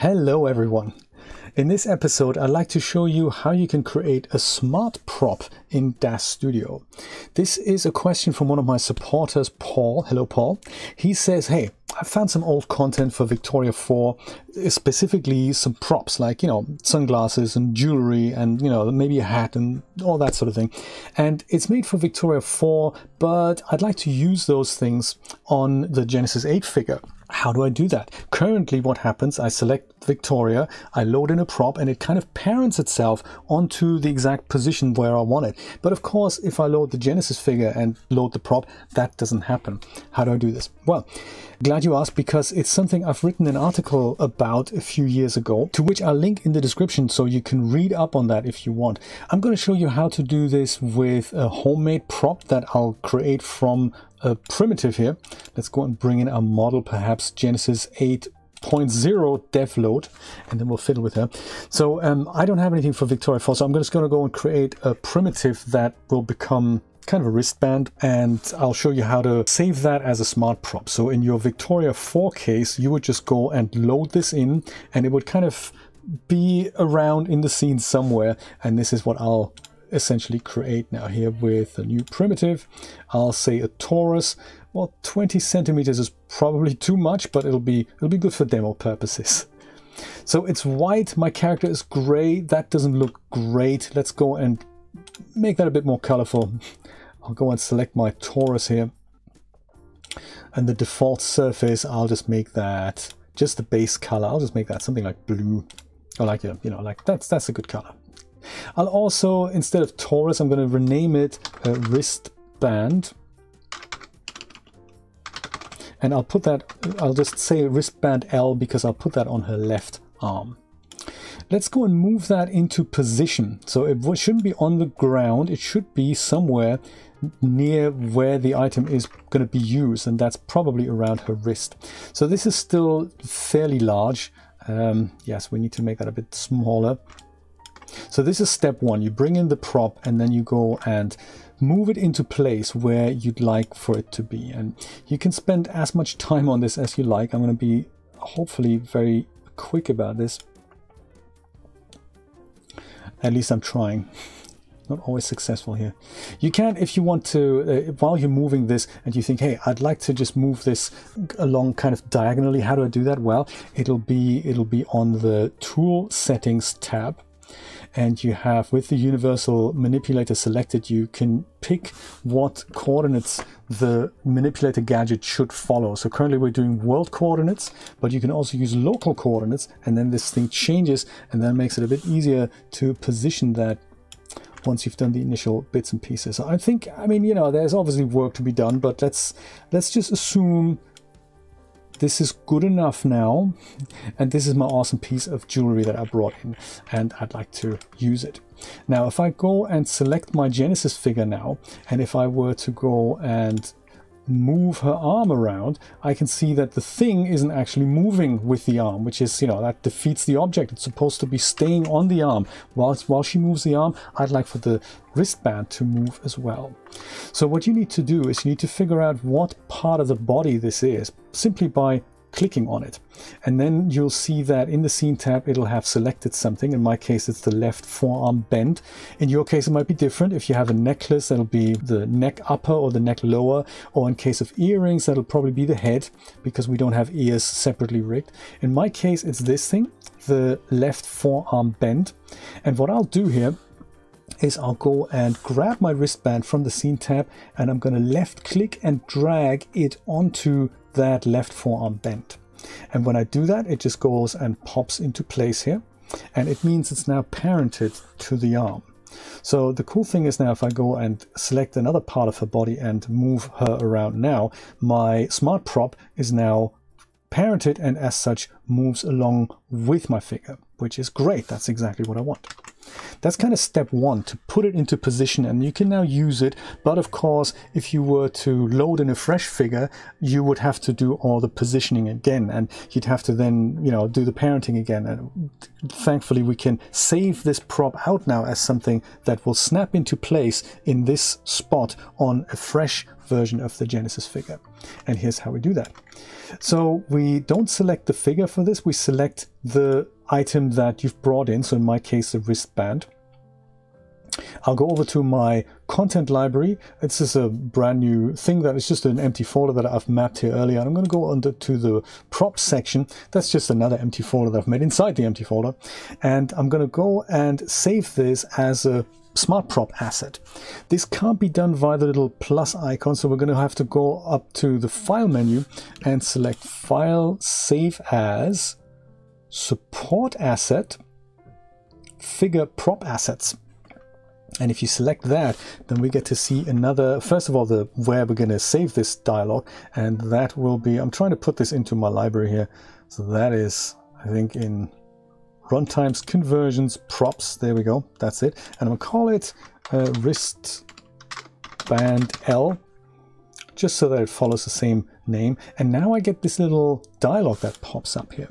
Hello everyone! In this episode, I'd like to show you how you can create a smart prop in DAZ Studio. This is a question from one of my supporters, Paul. Hello, Paul. He says, hey, I found some old content for Victoria 4, specifically some props like, you know, sunglasses and jewelry and, you know, maybe a hat and all that sort of thing. And it's made for Victoria 4, but I'd like to use those things on the Genesis 8 figure. How do I do that? Currently what happens, I select Victoria, I load in a prop and it kind of parents itself onto the exact position where I want it. But of course, if I load the Genesis figure and load the prop, that doesn't happen. How do I do this? Well, glad you asked because it's something I've written an article about a few years ago, to which I'll link in the description so you can read up on that if you want. I'm going to show you how to do this with a homemade prop that I'll create from a primitive here. Let's go and bring in our model, perhaps Genesis 8.0 dev load, and then we'll fiddle with her. So um, I don't have anything for Victoria 4, so I'm just going to go and create a primitive that will become kind of a wristband and I'll show you how to save that as a smart prop. So in your Victoria 4 case, you would just go and load this in and it would kind of be around in the scene somewhere. And this is what I'll essentially create now here with a new primitive. I'll say a torus. Well, 20 centimeters is probably too much, but it'll be it'll be good for demo purposes. So it's white, my character is gray, that doesn't look great. Let's go and make that a bit more colorful. I'll go and select my torus here. And the default surface, I'll just make that just the base color. I'll just make that something like blue. Or like, you know, like that's that's a good color. I'll also, instead of torus, I'm going to rename it a wristband. And I'll put that, I'll just say wristband L because I'll put that on her left arm. Let's go and move that into position. So it shouldn't be on the ground. It should be somewhere near where the item is going to be used. And that's probably around her wrist. So this is still fairly large. Um, yes, we need to make that a bit smaller. So this is step one. You bring in the prop and then you go and move it into place where you'd like for it to be. And you can spend as much time on this as you like. I'm going to be hopefully very quick about this. At least I'm trying. Not always successful here. You can, if you want to, uh, while you're moving this and you think, hey, I'd like to just move this along kind of diagonally. How do I do that? Well, it'll be, it'll be on the tool settings tab and you have with the universal manipulator selected you can pick what coordinates the manipulator gadget should follow so currently we're doing world coordinates but you can also use local coordinates and then this thing changes and that makes it a bit easier to position that once you've done the initial bits and pieces. I think, I mean, you know, there's obviously work to be done, but let's let's just assume this is good enough now and this is my awesome piece of jewelry that I brought in and I'd like to use it. Now if I go and select my Genesis figure now and if I were to go and move her arm around, I can see that the thing isn't actually moving with the arm, which is, you know, that defeats the object. It's supposed to be staying on the arm. Whilst, while she moves the arm, I'd like for the wristband to move as well. So what you need to do is you need to figure out what part of the body this is simply by clicking on it. And then you'll see that in the scene tab, it'll have selected something. In my case, it's the left forearm bend. In your case, it might be different. If you have a necklace, that'll be the neck upper or the neck lower. Or in case of earrings, that'll probably be the head because we don't have ears separately rigged. In my case, it's this thing, the left forearm bend. And what I'll do here is I'll go and grab my wristband from the scene tab and I'm going to left click and drag it onto that left forearm bend. And when I do that, it just goes and pops into place here. And it means it's now parented to the arm. So the cool thing is now if I go and select another part of her body and move her around now, my smart prop is now parented and as such moves along with my figure, which is great. That's exactly what I want. That's kind of step one to put it into position and you can now use it. But of course, if you were to load in a fresh figure, you would have to do all the positioning again and you'd have to then, you know, do the parenting again. And thankfully we can save this prop out now as something that will snap into place in this spot on a fresh version of the Genesis figure. And here's how we do that. So we don't select the figure for this, we select the item that you've brought in. So in my case, a wristband. I'll go over to my content library. This is a brand new thing that is just an empty folder that I've mapped here earlier. I'm going to go under to the props section. That's just another empty folder that I've made inside the empty folder. And I'm going to go and save this as a smart prop asset. This can't be done via the little plus icon, so we're going to have to go up to the file menu and select file, save as, support asset, figure prop assets. And if you select that, then we get to see another, first of all, the where we're going to save this dialog. And that will be, I'm trying to put this into my library here. So that is, I think in runtimes, conversions, props. There we go. That's it. And I'm going to call it uh, wristband L, just so that it follows the same name. And now I get this little dialog that pops up here.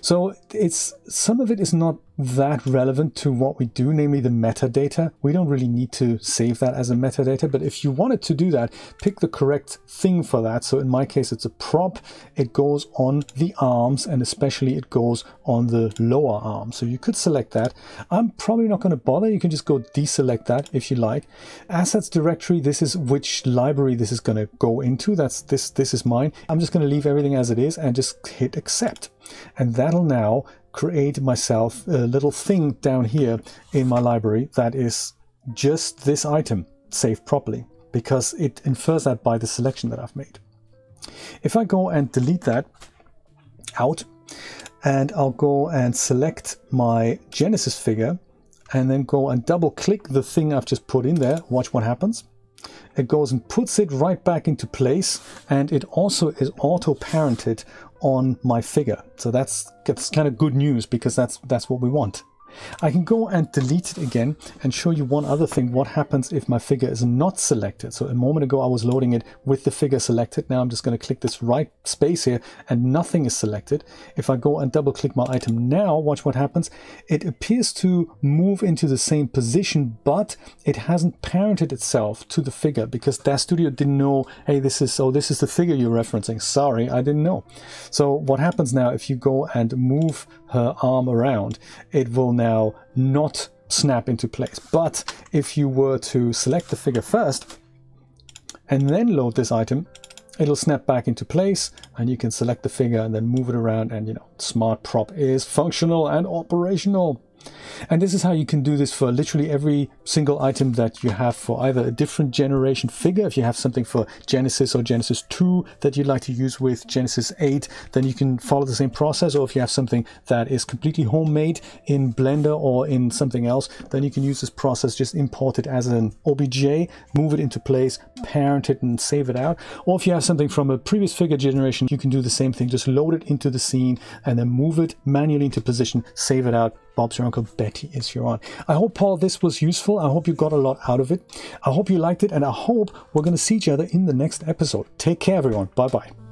So it's some of it is not that relevant to what we do, namely the metadata. We don't really need to save that as a metadata, but if you wanted to do that, pick the correct thing for that. So in my case, it's a prop. It goes on the arms and especially it goes on the lower arm. So you could select that. I'm probably not going to bother. You can just go deselect that if you like. Assets directory, this is which library this is going to go into. That's this, this is mine. I'm just going to leave everything as it is and just hit accept. And that'll now create myself a little thing down here in my library that is just this item saved properly because it infers that by the selection that I've made. If I go and delete that out and I'll go and select my Genesis figure and then go and double click the thing I've just put in there, watch what happens. It goes and puts it right back into place and it also is auto parented on my figure. So that's, that's kind of good news because that's, that's what we want. I can go and delete it again and show you one other thing, what happens if my figure is not selected. So a moment ago I was loading it with the figure selected. Now I'm just going to click this right space here and nothing is selected. If I go and double click my item now, watch what happens. It appears to move into the same position, but it hasn't parented itself to the figure because DAZ Studio didn't know, hey, this is, oh, this is the figure you're referencing. Sorry, I didn't know. So what happens now if you go and move her arm around, it will now not snap into place. But if you were to select the figure first and then load this item, it'll snap back into place and you can select the figure and then move it around and you know, smart prop is functional and operational. And this is how you can do this for literally every single item that you have for either a different generation figure. If you have something for Genesis or Genesis 2 that you'd like to use with Genesis 8, then you can follow the same process. Or if you have something that is completely homemade in Blender or in something else, then you can use this process, just import it as an OBJ, move it into place, parent it and save it out. Or if you have something from a previous figure generation, you can do the same thing, just load it into the scene and then move it manually into position, save it out, Bob's your uncle, Betty is your aunt. I hope, Paul, this was useful. I hope you got a lot out of it. I hope you liked it, and I hope we're going to see each other in the next episode. Take care, everyone. Bye bye.